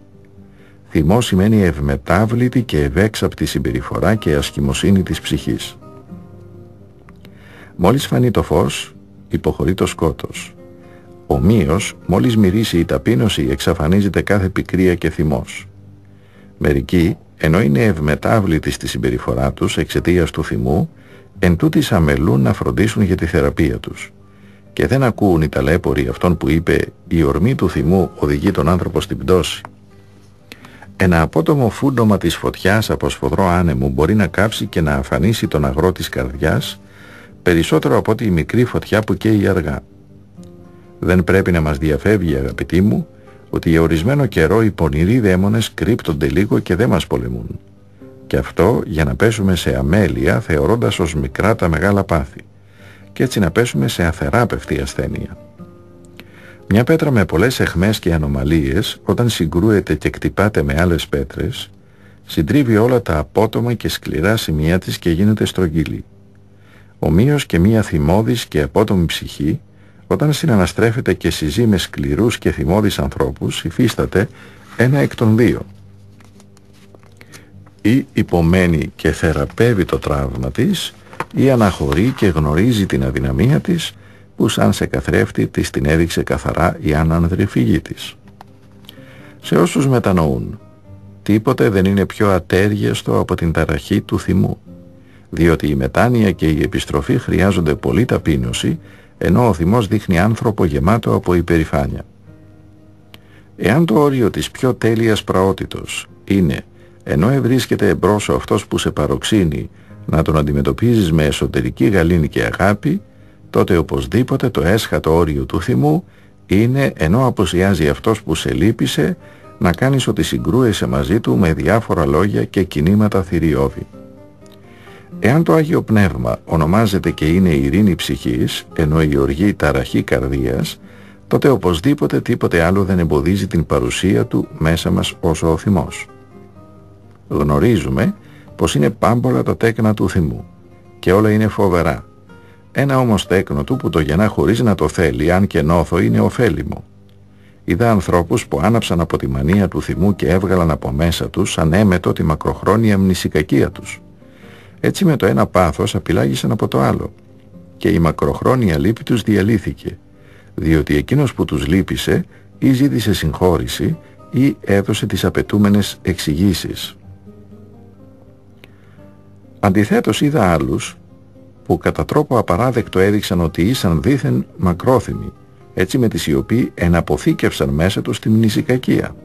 Θυμό σημαίνει ευμετάβλητη και ευέξαπτη συμπεριφορά και ασκημοσύνη της ψυχής. Μόλις φανεί το φως, υποχωρεί το σκότος. Ομοίως, μόλις μυρίσει η ταπείνωση εξαφανίζεται κάθε πικρία και θυμός. Μερικοί, ενώ είναι ευμετάβλητοι στη συμπεριφορά τους εξαιτίας του θυμού, εν τούτης αμελούν να φροντίσουν για τη θεραπεία τους. Και δεν ακούουν οι ταλέποροι αυτόν που είπε «Η ορμή του θυμού οδηγεί τον άνθρωπο στην πτώση». Ένα απότομο φούντομα της φωτιάς από σφοδρό άνεμου μπορεί να κάψει και να αφανίσει τον αγρό της καρδιάς περισσότερο από ότι η μικρή φωτιά που καίει αργά. Δεν πρέπει να μας διαφεύγει αγαπητοί μου ότι για ορισμένο καιρό οι πονηροί δαίμονες κρύπτονται λίγο και δεν μας πολεμούν. Και αυτό για να πέσουμε σε αμέλεια θεωρώντας ως μικρά τα μεγάλα πάθη και έτσι να πέσουμε σε αθεράπευτη ασθένεια. Μια πέτρα με πολλές εχμές και ανομαλίες όταν συγκρούεται και κτυπάται με άλλες πέτρες συντρίβει όλα τα απότομα και σκληρά σημεία της και γίνεται στρογγυλή. Ομοίως και μια θυμώδης και απότομη ψυχή όταν συναναστρέφεται και συζεί με σκληρούς και θυμώδεις ανθρώπους, υφίσταται ένα εκ των δύο. Ή υπομένει και θεραπεύει το τραύμα της, ή αναχωρεί και γνωρίζει την αδυναμία της, που σαν σε καθρέφτη της την έδειξε καθαρά η άνανδρη φυγή της. Σε όσους μετανοούν, τίποτε δεν είναι πιο ατέριαστο από την ταραχή του θυμού, διότι η μετάνοια και η επιστροφή χρειάζονται πολύ ταπείνωση ενώ ο θυμός δείχνει άνθρωπο γεμάτο από υπερηφάνεια. Εάν το όριο της πιο τέλειας πραότητος είναι, ενώ ευρίσκεται εμπρός ο αυτός που σε παροξύνει, να τον αντιμετωπίζεις με εσωτερική γαλήνη και αγάπη, τότε οπωσδήποτε το έσχατο όριο του θυμού είναι, ενώ αποσιάζει αυτός που σε λύπησε, να κάνεις ότι συγκρούεσαι μαζί του με διάφορα λόγια και κινήματα θηριώδη. Εάν το Άγιο Πνεύμα ονομάζεται και είναι ειρήνη ψυχής, ενώ η οργή ταραχή καρδίας, τότε οπωσδήποτε τίποτε άλλο δεν εμποδίζει την παρουσία του μέσα μας όσο ο θυμός. Γνωρίζουμε πως είναι πάμπολα τα τέκνα του θυμού και όλα είναι φοβερά. Ένα όμως τέκνο του που το γεννά χωρίς να το θέλει, αν και νόθο, είναι ωφέλιμο. Είδα ανθρώπους που άναψαν από τη μανία του θυμού και έβγαλαν από μέσα τους ανέμετο τη μακροχρόνια μνησικακία τους. Έτσι με το ένα πάθος απειλάγησαν από το άλλο και η μακροχρόνια λύπη τους διαλύθηκε διότι εκείνος που τους λύπησε ή ζήτησε συγχώρηση ή έδωσε τις απαιτούμενες εξηγήσεις. Αντιθέτως είδα άλλους που κατά τρόπο απαράδεκτο έδειξαν ότι ήσαν δήθεν μακρόθυμοι, έτσι με τις οι οποίοι εναποθήκευσαν μέσα τους τη μνησικακία.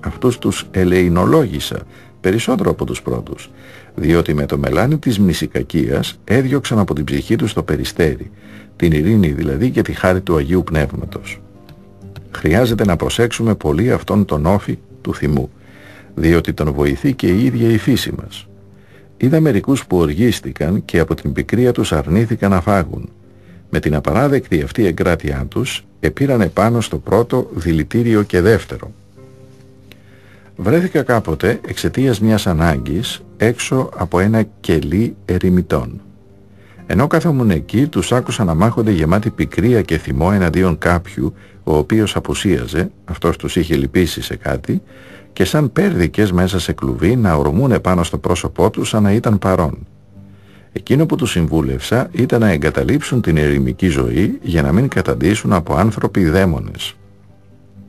Αυτούς τους ελεηνολόγησα περισσότερο από τους πρώτους, διότι με το μελάνι της μνησικακίας έδιωξαν από την ψυχή τους το περιστέρι, την ειρήνη δηλαδή και τη χάρη του Αγίου Πνεύματος. Χρειάζεται να προσέξουμε πολύ αυτόν τον όφη του θυμού, διότι τον βοηθεί και η ίδια η φύση μας. Είδα μερικούς που οργίστηκαν και από την πικρία τους αρνήθηκαν να φάγουν. Με την απαράδεκτη αυτή εγκράτειά τους επήραν επάνω στο πρώτο δηλητήριο και δεύτερο. Βρέθηκα κάποτε εξαιτίας μιας ανάγκης έξω από ένα κελί ερημητών. Ενώ καθόμουν εκεί τους άκουσα να μάχονται γεμάτη πικρία και θυμό εναντίον κάποιου ο οποίος απουσίαζε, αυτός τους είχε λυπήσει σε κάτι και σαν πέρδικες μέσα σε κλουβί να ορμούν πάνω στο πρόσωπό τους σαν να ήταν παρόν. Εκείνο που τους συμβούλευσα ήταν να εγκαταλείψουν την ερημική ζωή για να μην καταντήσουν από άνθρωποι δαίμονες.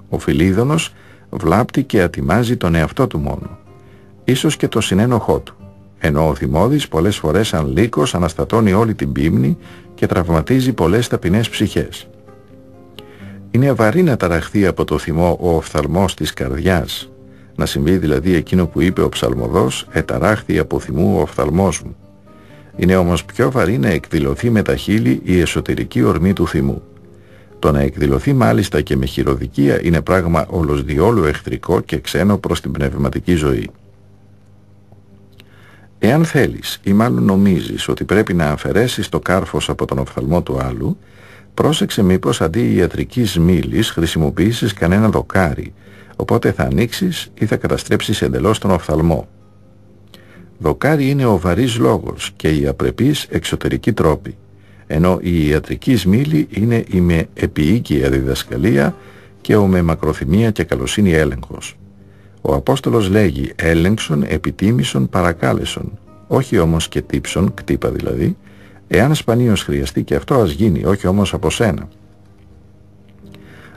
Ο Φιλίδωνος βλάπτει και ατιμάζει τον εαυτό του μόνο, ίσως και το συνένοχό του, ενώ ο Θυμώδης πολλές φορές σαν λύκος αναστατώνει όλη την πίμνη και τραυματίζει πολλές ταπεινές ψυχές. Είναι βαρύ να ταραχθεί από το θυμό ο οφθαλμός της καρδιάς, να συμβεί δηλαδή εκείνο που είπε ο ψαλμοδός «Εταράχθη από θυμού ο οφθαλμός μου». Είναι όμως πιο βαρύ να εκδηλωθεί με τα χείλη η εσωτερική ορμή του θυμού. Το να εκδηλωθεί μάλιστα και με χειροδικία είναι πράγμα όλος διόλου εχθρικό και ξένο προς την πνευματική ζωή. Εάν θέλεις ή μάλλον νομίζεις ότι πρέπει να αφαιρέσεις το κάρφος από τον οφθαλμό του άλλου, πρόσεξε μήπως αντί ιατρικής μήλης χρησιμοποιήσεις κανένα δοκάρι οπότε θα ανοίξεις ή θα καταστρέψεις εντελώς τον οφθαλμό. Δοκάρι είναι ο βαρύς λόγος και η απρεπής εξωτερική τρόπη, ενώ η ιατρική σμήλη είναι η με επιοίκεια διδασκαλία και ο με μακροθυμία και καλοσύνη έλεγχος. Ο Απόστολος λέγει έλεγξον, επιτίμησον, παρακάλεσον, όχι όμως και τύψον, κτύπα δηλαδή, εάν σπανίως χρειαστεί και αυτό ας γίνει, όχι όμως από σένα.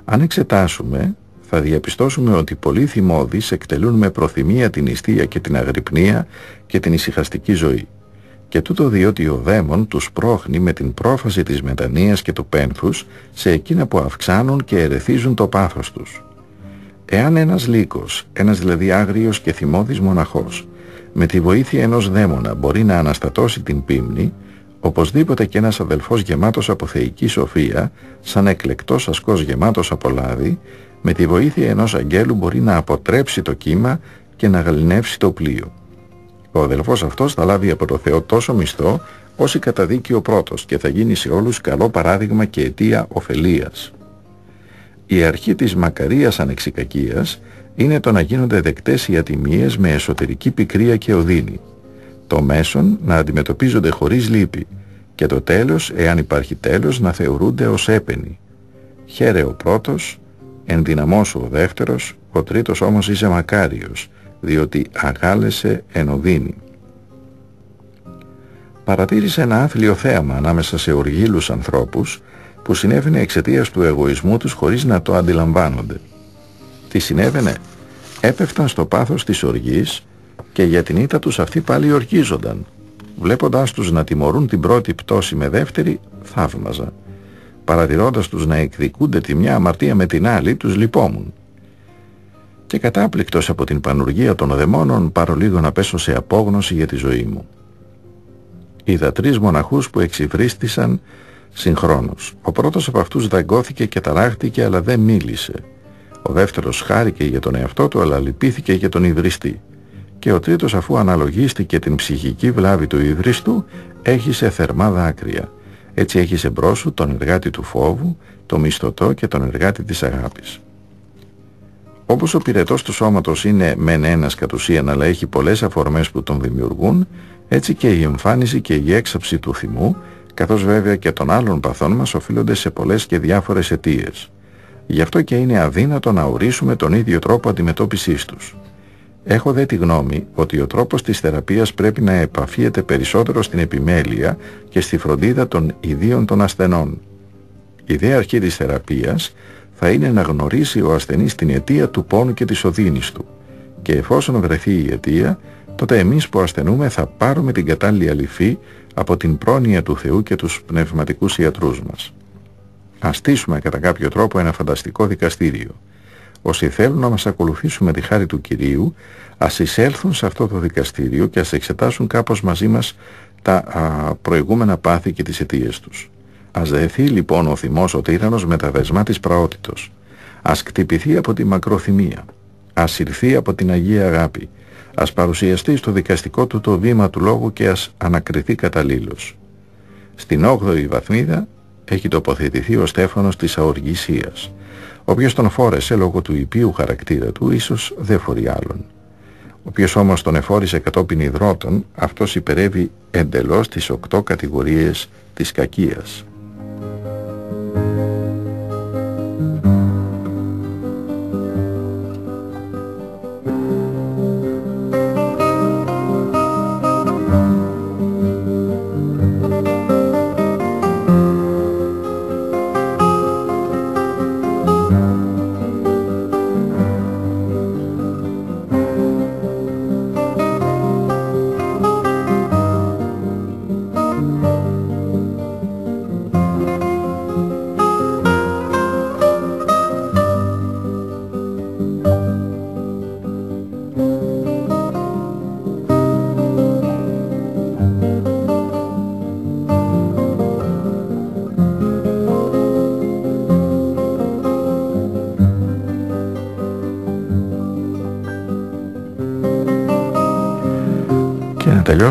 Αν εξετάσουμε, θα διαπιστώσουμε ότι πολλοί θυμώδεις εκτελούν με προθυμία την ιστία και την αγρυπνία και την ησυχαστική ζωή. Και τούτο διότι ο δαίμον τους πρόχνει με την πρόφαση της μετανοίας και του πένθους σε εκείνα που αυξάνουν και ερεθίζουν το πάθος τους. Εάν ένας λύκος, ένας δηλαδή άγριος και θυμώδης μοναχός, με τη βοήθεια ενός δαίμονα μπορεί να αναστατώσει την πίμνη, οπωσδήποτε και ένας αδελφός γεμάτος από θεϊκή σοφία, σαν εκλεκτός ασκός γεμάτος από λάδι, με τη βοήθεια ενός αγγέλου μπορεί να αποτρέψει το κύμα και να γαλινεύσει το πλοίο. Ο αδελφός αυτός θα λάβει από το Θεό τόσο μισθό όσοι καταδίκει ο πρώτος και θα γίνει σε όλους καλό παράδειγμα και αιτία ωφελίας. Η αρχή της μακαρίας ανεξικακίας είναι το να γίνονται δεκτές οι ατιμίες με εσωτερική πικρία και οδύνη. Το μέσον να αντιμετωπίζονται χωρίς λύπη και το τέλος, εάν υπάρχει τέλος, να θεωρούνται ως έπαινοι. Χαίρε ο πρώτος, ενδυναμώσου ο δεύτερος, ο τρίτος όμως είσαι μακάριος, διότι αγάλεσε εν οδύνη. Παρατήρησε ένα άθλιο θέαμα ανάμεσα σε οργίλους ανθρώπους που συνέβαινε εξαιτίας του εγωισμού τους χωρίς να το αντιλαμβάνονται. Τι συνέβαινε; Έπεφταν στο πάθος της οργής και για την ήττα τους αυτοί πάλι οργίζονταν. Βλέποντάς τους να τιμωρούν την πρώτη πτώση με δεύτερη, θαύμαζα παρατηρώντας τους να εκδικούνται τη μια αμαρτία με την άλλη, τους λυπόμουν. Και κατάπληκτος από την πανουργία των δαιμόνων πάρω λίγο να πέσω σε απόγνωση για τη ζωή μου. Είδα τρεις μοναχούς που εξυβρίστησαν συγχρόνως. Ο πρώτος από αυτούς δαγκώθηκε και ταράχτηκε αλλά δεν μίλησε. Ο δεύτερος χάρηκε για τον εαυτό του αλλά λυπήθηκε για τον ιδρυστή. Και ο τρίτος αφού αναλογίστηκε την ψυχική βλάβη του ιδρυστού έχισε θερμά δάκρυα έτσι έχεις εμπρός σου τον εργάτη του φόβου, τον μισθωτό και τον εργάτη της αγάπης. Όπως ο πυρετός του σώματος είναι μεν ένας κατ' ουσίαν αλλά έχει πολλές αφορμές που τον δημιουργούν, έτσι και η εμφάνιση και η έξαψη του θυμού, καθώς βέβαια και των άλλων παθών μας οφείλονται σε πολλές και διάφορες αιτίες. Γι' αυτό και είναι αδύνατο να ορίσουμε τον ίδιο τρόπο αντιμετώπισης τους. Έχω δε τη γνώμη ότι ο τρόπος της θεραπείας πρέπει να επαφίεται περισσότερο στην επιμέλεια και στη φροντίδα των ιδίων των ασθενών. Η δε αρχή της θεραπείας θα είναι να γνωρίσει ο ασθενής την αιτία του πόνου και της οδύνης του και εφόσον βρεθεί η αιτία τότε εμείς που ασθενούμε θα πάρουμε την κατάλληλη αληφή από την πρόνοια του Θεού και τους πνευματικούς ιατρούς μας. Ας στήσουμε κατά κάποιο τρόπο ένα φανταστικό δικαστήριο. Όσοι θέλουν να μας ακολουθήσουν με τη χάρη του Κυρίου, ας εισέλθουν σε αυτό το δικαστήριο και ας εξετάσουν κάπως μαζί μας τα α, προηγούμενα πάθη και τις αιτίες τους. Ας δεθεί λοιπόν ο θυμός ο τύρανος με τα δεσμά της πραότητος. Ας κτυπηθεί από τη μακροθυμία. Ας ηρθεί από την Αγία Αγάπη. Ας παρουσιαστεί στο δικαστικό του το βήμα του λόγου και ας ανακριθεί καταλήλως. Στην 8η βαθμίδα έχει τοποθετηθεί ο Στέφανος της Αοργησίας. Όποιος τον φόρεσε λόγω του υπείου χαρακτήρα του ίσως δεν φορεί άλλον. Όποιος όμως τον εφόρησε κατόπιν υδρότων, αυτός υπερεύει εντελώς τις οκτώ κατηγορίες της κακίας.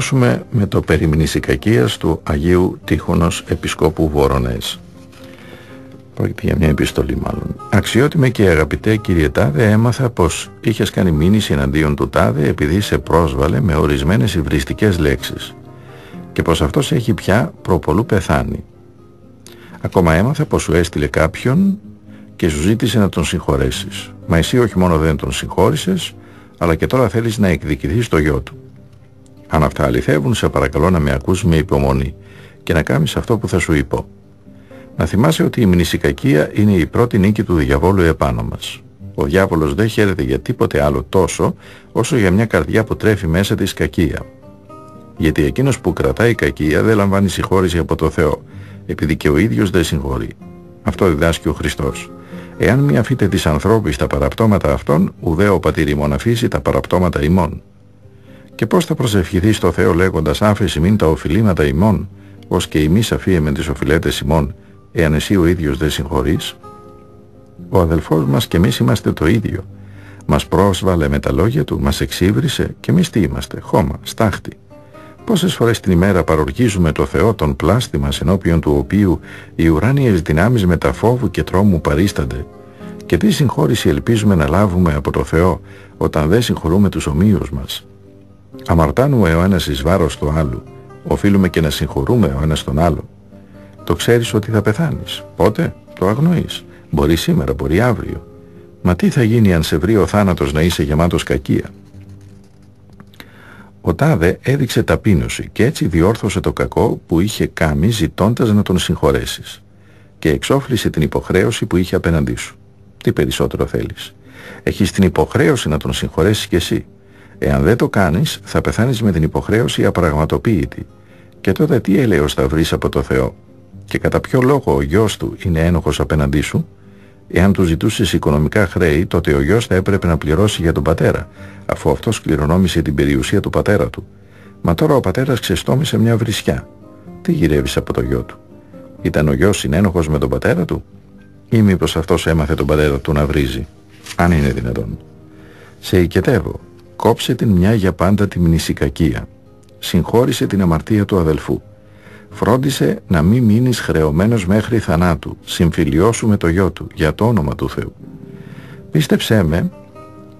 Τελειώσουμε με το περιμνησικακίας του Αγίου Τύχωνος Επισκόπου Βορονές. Πρόκειται για μια επιστολή μάλλον. Αξιότιμε και αγαπητέ κύριε Τάδε, έμαθα πως είχες κάνει μήνυση εναντίον του Τάδε επειδή σε πρόσβαλε με ορισμένες υβριστικές λέξεις και πως αυτός έχει πια προπολού πεθάνει. Ακόμα έμαθα πως σου έστειλε κάποιον και σου ζήτησε να τον συγχωρέσεις. Μα εσύ όχι μόνο δεν τον συγχώρησες, αλλά και τώρα θέλεις να εκδικηθείς το γιο του. Αν αυτά αληθεύουν, σε παρακαλώ να με ακούσει με υπομονή και να κάνεις αυτό που θα σου είπω. Να θυμάσαι ότι η μνησικακία είναι η πρώτη νίκη του διαβόλου επάνω μας. Ο διάβολος δεν χαίρεται για τίποτε άλλο τόσο όσο για μια καρδιά που τρέφει μέσα της κακία. Γιατί εκείνος που κρατάει κακία δεν λαμβάνει συγχώρηση από το Θεό, επειδή και ο ίδιος δεν συγχωρεί. Αυτό διδάσκει ο Χριστός. Εάν μη αφείτε της ανθρώπης τα παραπτώματα αυτών, ουδέ ο πατήρ ημών αφήσει τα παραπτώματα ημών. Και πώς θα προσευχηθεί στο Θεό λέγοντας άφηση μην τα οφειλήματα ημών, ως και εμείς αφίεμε τις οφειλέτες ημών, εάν εσύ ο ίδιος δεν συγχωρείς. Ο αδελφός μας και εμείς είμαστε το ίδιο. Μας πρόσβαλε με τα λόγια του, μας εξύβρισε και εμείς τι είμαστε, χώμα, στάχτη. Πόσες φορές την ημέρα παροργίζουμε το Θεό τον πλάστη μας ενώπιον του οποίου οι ουράνιες δυνάμεις μεταφόβου και τρόμου παρίστανται και τι συγχώρηση ελπίζουμε να λάβουμε από το Θεό όταν δεν συγχωρούμε τους ομοίους μας. Αμαρτάνουμε ο ένας εις βάρος του άλλου. Οφείλουμε και να συγχωρούμε ο ένας τον άλλο. Το ξέρεις ότι θα πεθάνεις. Πότε; Το αγνοείς. Μπορεί σήμερα, μπορεί αύριο. Μα τι θα γίνει αν σε βρει ο θάνατος να είσαι γεμάτος κακία; Ο Τάδε έδειξε ταπείνωση και έτσι διόρθωσε το κακό που είχε κάνει ζητώντας να τον συγχωρέσεις και εξόφλησε την υποχρέωση που είχε απέναντί σου. Τι περισσότερο θέλεις. Έχεις την υποχρέωση να τον συγχωρέσεις κι εσύ. Εάν δεν το κάνεις, θα πεθάνεις με την υποχρέωση απραγματοποίητη. Και τότε τι έλεος θα βρεις από το Θεό; Και κατά ποιο λόγο ο γιος του είναι ένοχος απέναντί σου; Εάν του ζητούσες οικονομικά χρέη, τότε ο γιος θα έπρεπε να πληρώσει για τον πατέρα, αφού αυτός κληρονόμησε την περιουσία του πατέρα του. Μα τώρα ο πατέρας ξεστόμησε μια βρισιά. Τι γυρεύεις από το γιο του; Ήταν ο γιος συνένοχος με τον πατέρα του; Ή μήπως αυτός έμαθε τον πατέρα του να βρίζει; Αν είναι δυνατόν. Σε οικετεύω κόψε την μια για πάντα τη μνησικακία. Συγχώρησε την αμαρτία του αδελφού. Φρόντισε να μην μείνεις χρεωμένος μέχρι θανάτου. Συμφιλιώσου με το γιο του, για το όνομα του Θεού. Πίστεψέ με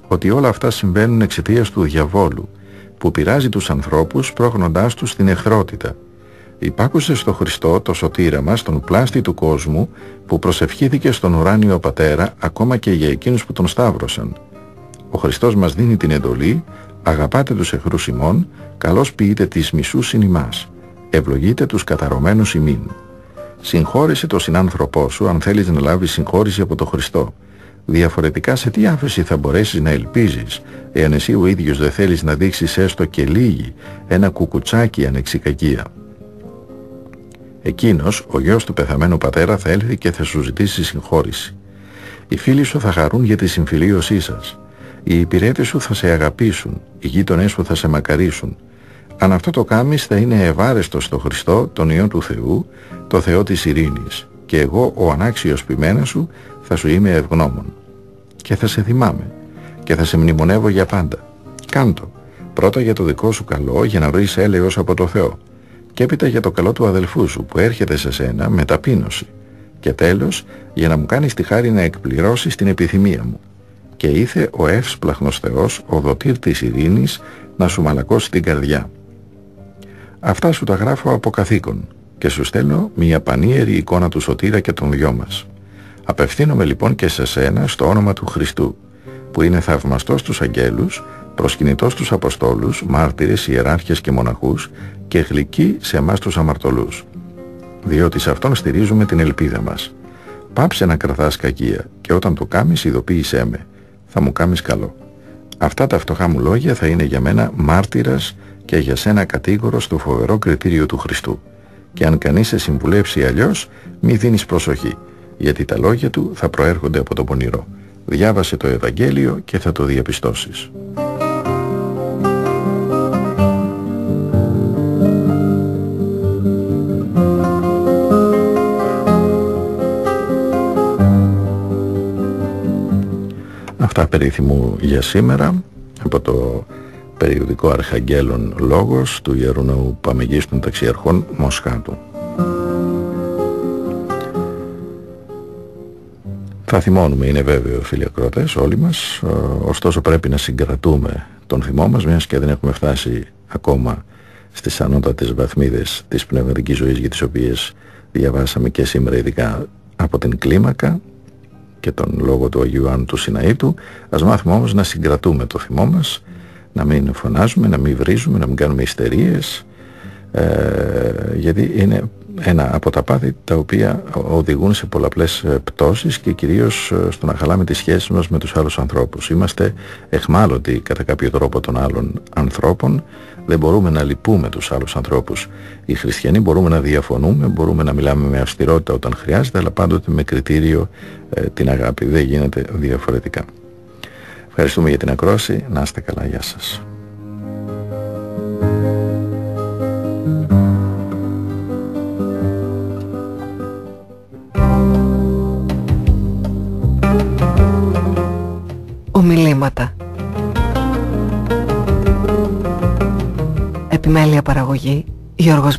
ότι όλα αυτά συμβαίνουν εξαιτίας του διαβόλου, που πειράζει τους ανθρώπους πρόχνοντάς τους στην εχθρότητα. Υπάκουσε στο Χριστό το σωτήρα μας, τον πλάστη του κόσμου, που προσευχήθηκε στον ουράνιο Πατέρα ακόμα και για εκείνους που τον σταύρωσαν. Ο Χριστός μας δίνει την εντολή «Αγαπάτε τους εχθρούς ημών, καλώς ποιείτε τις μισούς συν ημάς, ευλογείτε τους καταρωμένους ημίν». Συγχώρησε το συνάνθρωπό σου αν θέλεις να λάβεις συγχώρηση από τον Χριστό. Διαφορετικά σε τι άφεση θα μπορέσεις να ελπίζεις εάν εσύ ο ίδιος δεν θέλεις να δείξεις έστω και λίγη ένα κουκουτσάκι ανεξικακία. Εκείνος, ο γιος του πεθαμένου πατέρα θα έλθει και θα σου ζητήσει συγχώρηση. Οι φίλοι σου θα χαρούν για τη συμφιλίωσή σας. Οι υπηρέτες σου θα σε αγαπήσουν. Οι γείτονές σου θα σε μακαρίσουν. Αν αυτό το κάμεις θα είναι ευάρεστος στο Χριστό, τον Υιό του Θεού, το Θεό της ειρήνης. Και εγώ, ο ανάξιος ποιμένας σου, θα σου είμαι ευγνώμων. Και θα σε θυμάμαι. Και θα σε μνημονεύω για πάντα. Κάντο. Πρώτα για το δικό σου καλό, για να βρεις έλεος από το Θεό. Και έπειτα για το καλό του αδελφού σου, που έρχεται σε σένα με ταπείνωση. Και τέλος, για να μου κάνεις τη χάρη να εκπληρώσεις την επιθυμία μου. Και ήθε ο εύσπλαχνος Θεός, ο δοτήρ της ειρήνης, να σου μαλακώσει την καρδιά. Αυτά σου τα γράφω από καθήκον και σου στέλνω μια πανίερη εικόνα του Σωτήρα και των δυο μας. Απευθύνομαι λοιπόν και σε σένα στο όνομα του Χριστού, που είναι θαυμαστός στους αγγέλους, προσκυνητός στους Αποστόλους, μάρτυρες, ιεράρχες και μοναχούς και γλυκή σε εμάς τους αμαρτωλούς. Διότι σε αυτόν στηρίζουμε την ελπίδα μας. Πάψε να κρατάς κακία και όταν το κάμεις ειδοποίησέ με. Θα μου κάμεις καλό. Αυτά τα φτωχά μου λόγια θα είναι για μένα μάρτυρας και για σένα κατήγορος στο φοβερό κριτήριο του Χριστού. Και αν κανείς σε συμβουλεύσει αλλιώς, μη δίνεις προσοχή, γιατί τα λόγια του θα προέρχονται από το πονηρό. Διάβασε το Ευαγγέλιο και θα το διαπιστώσεις. Αυτά περίθυμου για σήμερα από το περιοδικό Αρχαγγέλων Λόγος του Ιερού Ναού Παμεγής των Ταξιαρχών Μοσχάτου. Θα θυμώνουμε, είναι βέβαιο φίλοι ακρότες, όλοι μας, ωστόσο πρέπει να συγκρατούμε τον θυμό μας, μιας και δεν έχουμε φτάσει ακόμα στις ανώτατες βαθμίδες της πνευματικής ζωής για τις οποίες διαβάσαμε και σήμερα ειδικά από την κλίμακα και τον λόγο του Αγίου Άννου του Σιναήτου. Ας μάθουμε όμως να συγκρατούμε το θυμό μας να μην φωνάζουμε, να μην βρίζουμε, να μην κάνουμε ιστερίες ε, γιατί είναι ένα από τα πάθη τα οποία οδηγούν σε πολλαπλές ε, πτώσεις και κυρίως ε, στο να χαλάμε τις σχέσεις μας με τους άλλους ανθρώπους. Είμαστε εχμάλωτοι κατά κάποιο τρόπο των άλλων ανθρώπων, δεν μπορούμε να λυπούμε τους άλλους ανθρώπους. Οι χριστιανοί μπορούμε να διαφωνούμε, μπορούμε να μιλάμε με αυστηρότητα όταν χρειάζεται, αλλά πάντοτε με κριτήριο ε, την αγάπη. Δεν γίνεται διαφορετικά. Ευχαριστούμε για την ακρόαση. Να είστε καλά. Γεια σας. Ομιλήματα Επιμέλεια παραγωγή Γιώργος